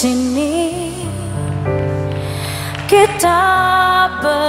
sini. Kita ber